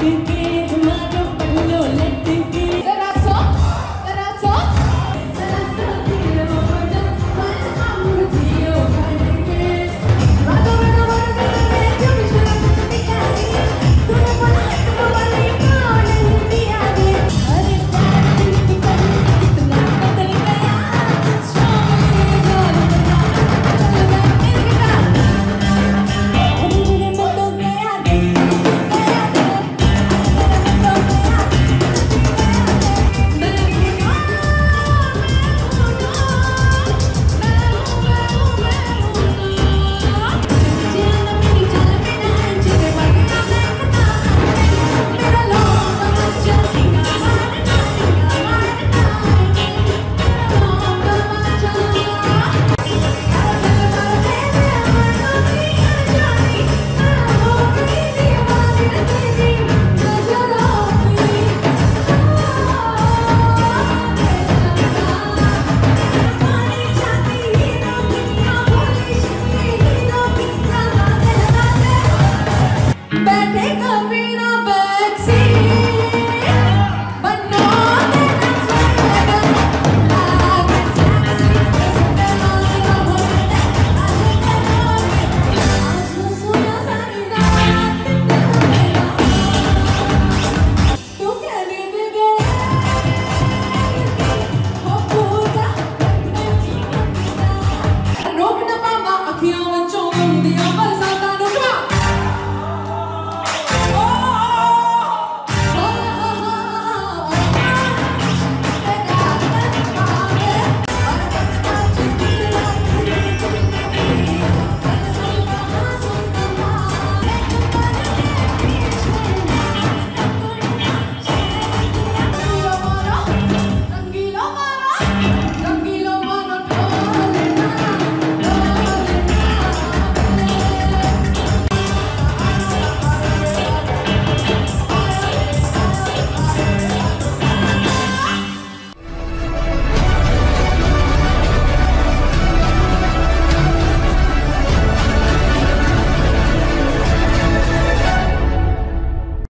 think